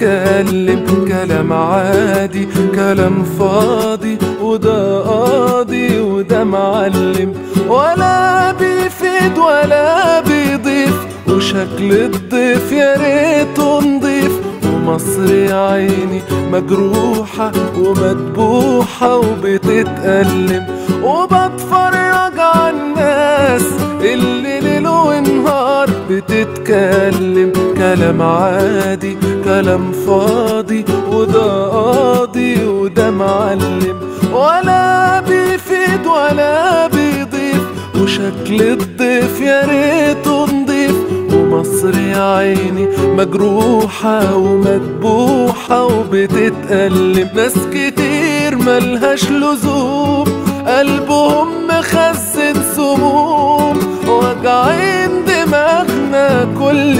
كلام عادي كلام فاضي وده قاضي وده معلم. ولا بيفيد ولا بيضيف وشكل الضيف يا ريته نضيف. ومصر يا عيني مجروحة ومدبوحة وبتتألم. وبتفرج على الناس اللي ليل ونهار بتتكلم. كلام عادي كلام فاضي وده قاضي وده معلم. ولا بيفيد ولا بيضيف وشكل الضيف يا ريته نضيف. ومصر يا عيني مجروحة ومدبوحة وبتتألم. ناس كتير ملهاش لزوم قلبهم مخزن سموم. واجعين دماغنا كل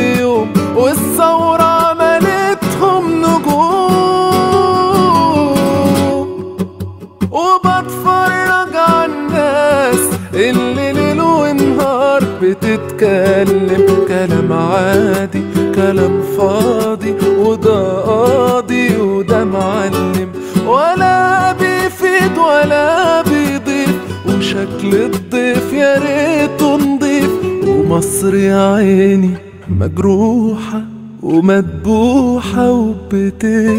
على الناس اللي ليل ونهار بتتكلم. كلام عادي كلام فاضي وده قاضي وده معلم. ولا بيفيد ولا بيضيف. وشكل الضيف يا ريته نضيف. ومصر يا عيني مجروحة ومدبوحة وبتتألم.